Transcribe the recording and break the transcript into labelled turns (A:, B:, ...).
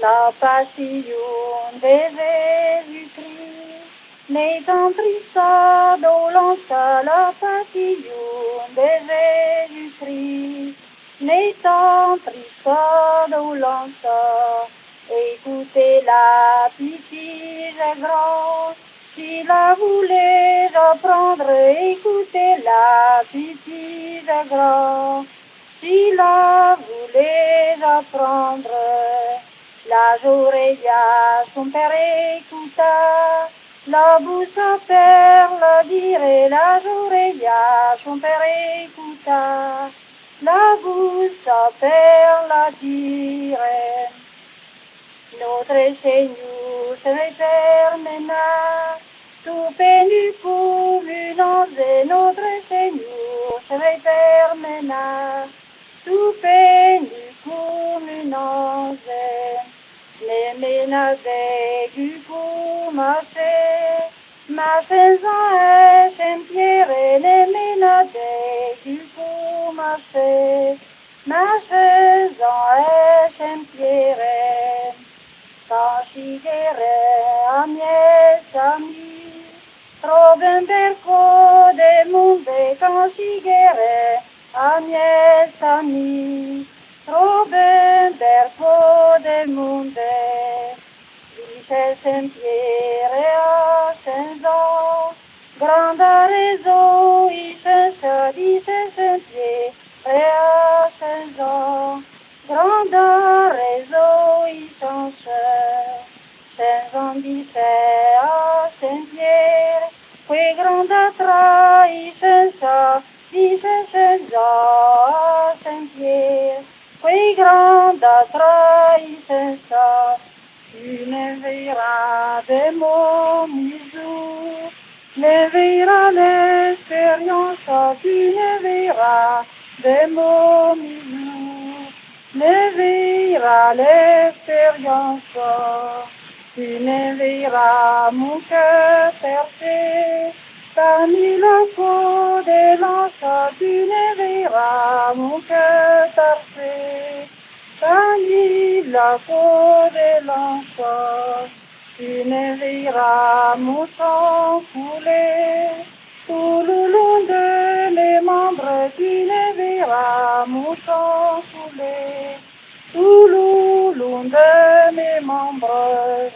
A: La passion de Jésus-Christ n'étant triste dolente, la passion de Jésus-Christ n'étant triste dolente, écoutez la pitié grande, si la voulez reprendre, écoutez la pitié grande, si la voulez reprendre. La oreilles à son père écouta, la bouche père la dirait, la oreilles à son père écouta, la bouche père la dirait. Notre Seigneur se permena, tout pénu pour et notre Seigneur se permena, tout pénu pour ménagers du coup marché, ma faisant est Saint-Pierre et les ménagers du coup marché, ma faisant est Saint-Pierre. Quand chigere a miei amis, trovo un berco de monde, quand chigere a miei amis, Dice Saint-Pierre a Saint-Jean, grande réseau, il se dice Saint-Pierre a Saint-Jean, grande réseau, il change. Saint-Jean disait à Saint-Pierre, que grande trahison, dice Saint-Jean à Saint-Pierre, que grande tu ne verras de mon misou, ne verras l'expérience, tu ne verras de mon misou, ne verras l'expérience, tu ne verras mon cœur percé, parmi le faux des lances, tu ne verras mon cœur parmi le faux des lances, tu ne verras mon sang couler, tout le de mes membres, tu ne verras mon sang couler, tout le de mes membres,